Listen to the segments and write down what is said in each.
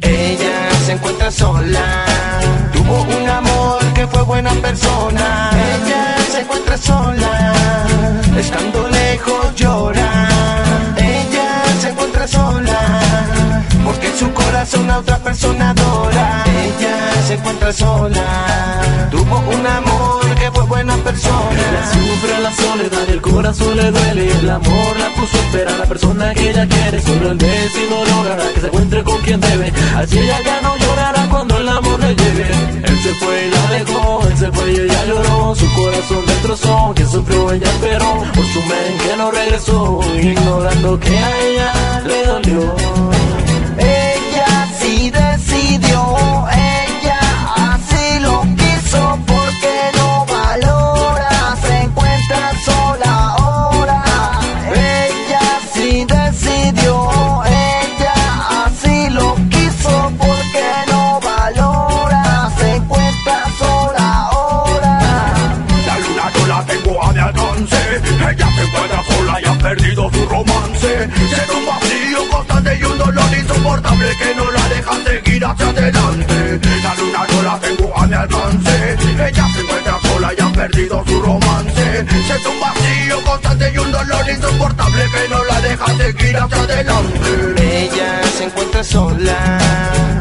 Ella se encuentra sola, tuvo un amor que fue buena persona. Ella se encuentra sola, estando lejos llora. Ella se encuentra sola, porque en su corazón a otra persona adora. Ella se encuentra sola, persona. La sufre la soledad, el corazón le duele El amor la puso a esperar, la persona que ella quiere. Solo el destino logrará que se encuentre con quien debe. Así ella ya no llorará cuando el amor le llegue Él se fue y la dejó, él se fue y ella lloró. Su corazón destrozó, que sufrió ella esperó. Por su men que no regresó, ignorando que a ella le dolió Ella se encuentra sola y ha perdido su romance. Siente un vacío constante y un dolor insoportable Que no la deja seguir hacia adelante. La luna yo la tengo a mi alcance Ella se perdido su romance Siente un vacío constante y un dolor insoportable Que no la deja seguir hacia adelante Ella se encuentra sola,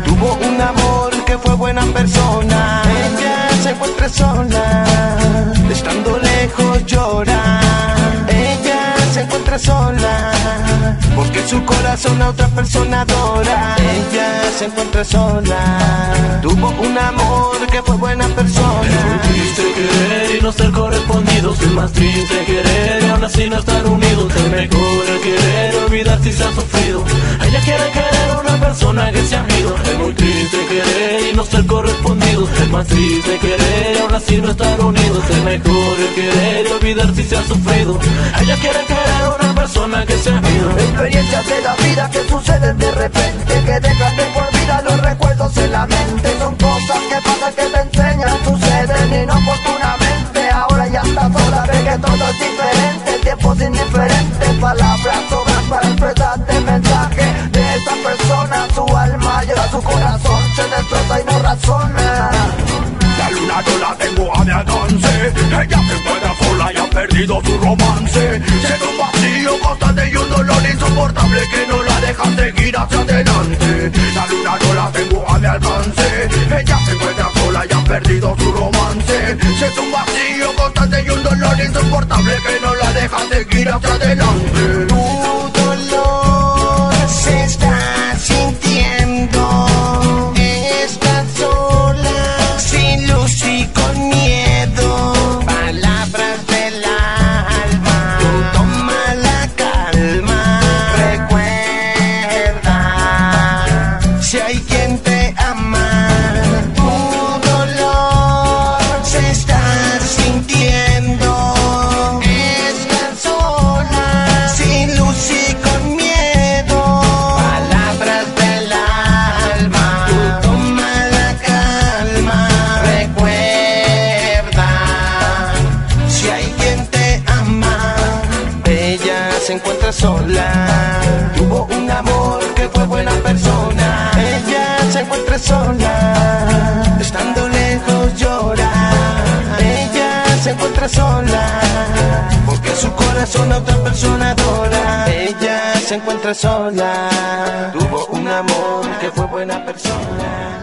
tuvo un amor que fue buena persona. Ella se encuentra sola, estando lejos llora. Ella se encuentra sola, porque su corazón a otra persona adora. Ella se encuentra sola, tuvo un amor que fue buena persona. Triste querer y aún así no estar unidos Es mejor el querer olvidar si se ha sufrido. Ella quiere querer a una persona que se ha ido. Es muy triste querer y no ser correspondidos Es más triste querer y aún así no estar unidos Es mejor el querer y olvidar si se ha sufrido. Ella quiere querer a una persona que se ha ido. Experiencias de la vida que suceden de repente Que dejan de por vida los recuerdos en la mente. Son razona La luna yo la tengo a mi alcance. Ella se encuentra sola y ha perdido su romance. Siente un vacío constante y un dolor insoportable Que no la deja seguir hacia adelante. La luna yo la tengo a mi alcance. Ella se encuentra sola y ha perdido su romance. Siente un vacío constante y un dolor insoportable Que no la deja seguir hacia adelante sola, tuvo un amor que fue buena persona. Ella se encuentra sola, estando lejos llora. Ella se encuentra sola, porque su corazón a otra persona adora. Ella se encuentra sola, tuvo un amor que fue buena persona.